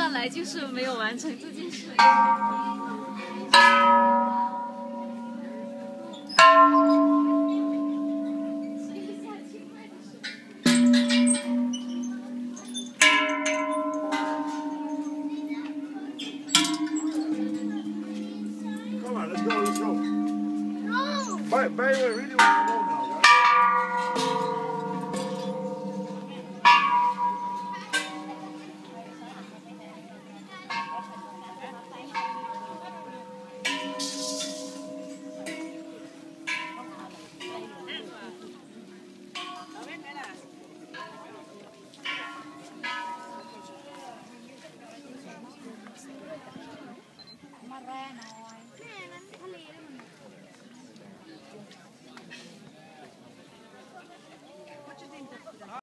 上来就是没有完成这件事。Come on, let's go, let's go. No! But, baby, really want to go now, แร่น้อย